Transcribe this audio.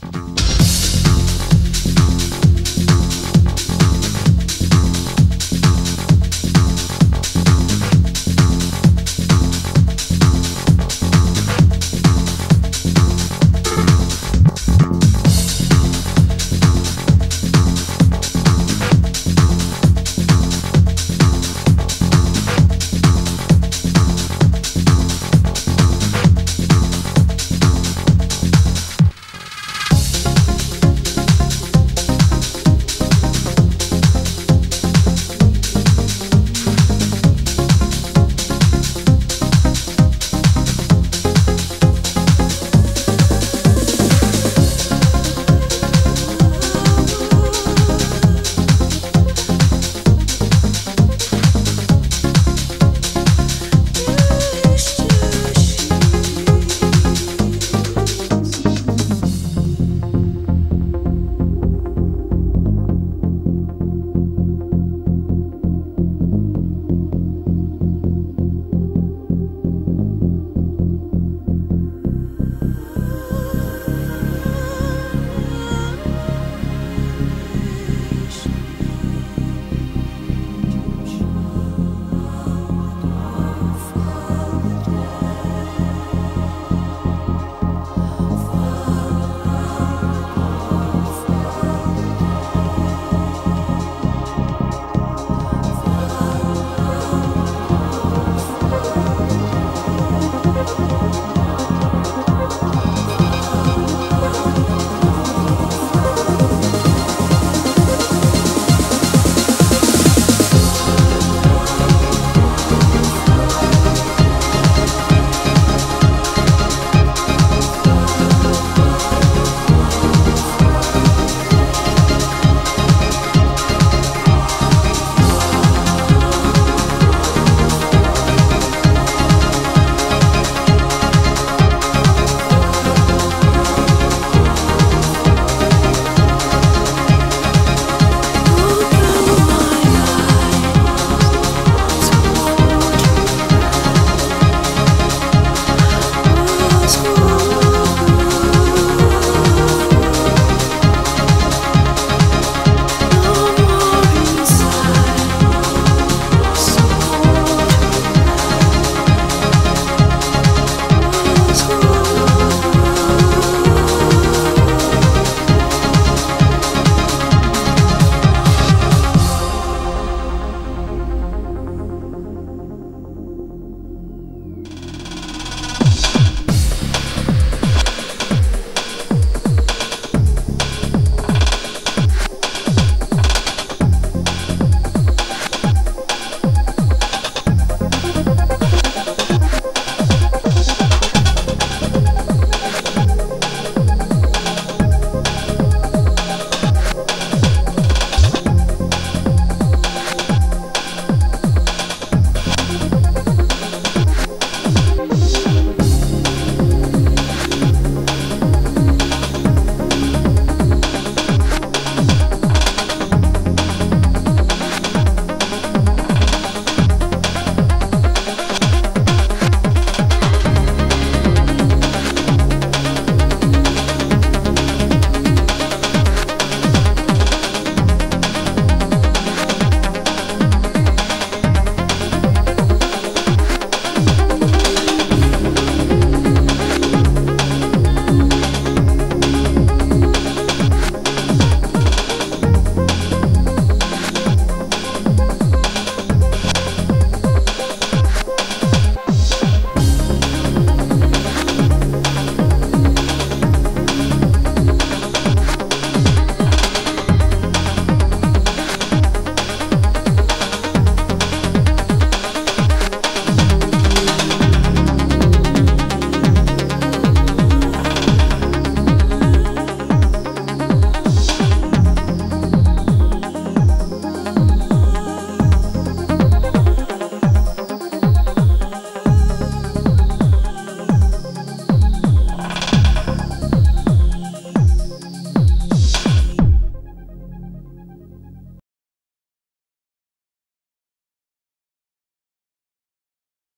Bye.